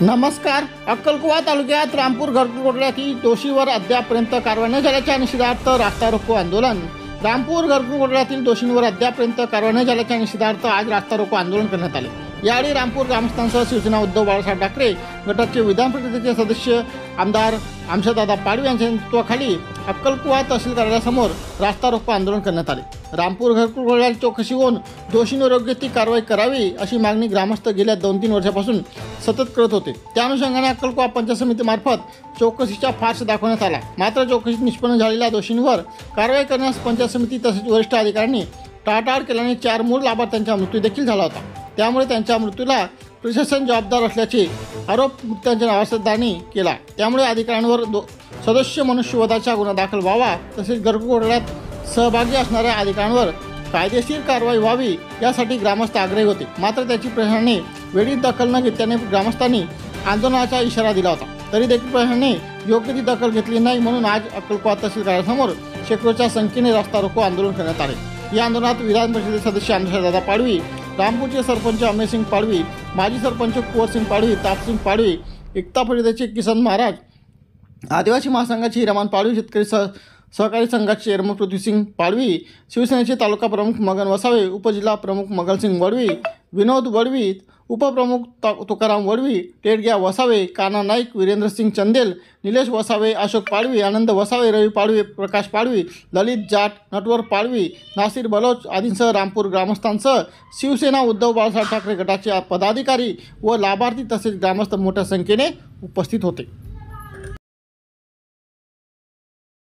नमस्कार. अक्कलकुवा तालुक्यात रामपूर घरकुल दोषीवर अद्यापर्यंत कारवाई न झाल्याच्या निषेधार्थ रास्ता रोको आंदोलन. रामपूर घरकुल दोषींवर अद्यापर्यंत कारवाई न झाल्याच्या निषेधार्थ आज रास्ता रोको आंदोलन करण्यात आले. यावेळी रामपूर ग्रामस्थांसह शिवसेना उद्धव बाळासाहेब ठाकरे गटाचे विधान परिषदेचे सदस्य आमदार आमशदादा पाडवी यांच्या नेतृत्वाखाली अक्कलकुवा तहसील कार्यालयासमोर रास्ता रोको आंदोलन करण्यात आले. रामपूर घरकुल चौकशी होऊन दोषींवर योग्य ती कारवाई करावी अशी मागणी ग्रामस्थ गेल्या दोन तीन वर्षापासून सतत करत होते. त्या अनुषंगाने अक्कलकुवा पंचायत समितीमार्फत चौकशीचा फार्स दाखवण्यात आला. मात्र चौकशीत निष्पन्न झालेल्या दोषींवर कारवाई करण्यास पंचायत समिती तसेच वरिष्ठ अधिकाऱ्यांनी टाळटाळ केल्याने चार मूळ लाभार्थ्यांचा मृत्यू देखील झाला होता. त्यामुळे त्यांच्या मृत्यूला प्रशासन जबाबदार असल्याचे आरोप मृत्यांच्या नावासदारांनी केला. त्यामुळे अधिकाऱ्यांवर दो सदस्य मनुष्यवधाचा गुन्हा दाखल व्हावा तसेच घरकुल सहभागी असणाऱ्या अधिकाऱ्यांवर कायदेशीर कारवाई व्हावी यासाठी ग्रामस्थ आग्रही होते. मात्र त्याची प्रशासनाने वेळीच दखल न घेतल्याने ग्रामस्थांनी आंदोलनाचा इशारा दिला होता. तरी देखील प्रशासनाने योग्य ती दखल घेतली नाही म्हणून आज अक्कलकुवा तहसील कार्यालयासमोर शेकडोच्या संख्येने रस्ता रोको आंदोलन करण्यात आले. या आंदोलनात विधान परिषदेचे सदस्य आमदार पाडवी रामपूरचे सरपंच अमेसिंग पाडवी माजी सरपंच कुवरसिंग पाडवी तापसिंग पाडवी एकता परिषदेचे किसन महाराज आदिवासी महासंघाचे हिरामान पाडवी शेतकरी सह सहकारी संघाचे चेअरमन पृथ्वीसिंग पाडवी शिवसेनेचे तालुका प्रमुख मगन वसावे उपजिल्हा प्रमुख मगलसिंग वडवी विनोद वडवी उपप्रमुख ता- तुकाराम वडवी टेडग्या वसावे काना नाईक वीरेंद्रसिंग चंदेल निलेश वसावे अशोक पाडवी आनंद वसावे रवी पाडवी प्रकाश पाडवी ललित जाट नटवर पाडवी नासिर बलोच आदींसह रामपूर ग्रामस्थांसह शिवसेना उद्धव बाळासाहेब ठाकरे गटाचे पदाधिकारी व लाभार्थी तसेच ग्रामस्थ मोठ्या संख्येने उपस्थित होते.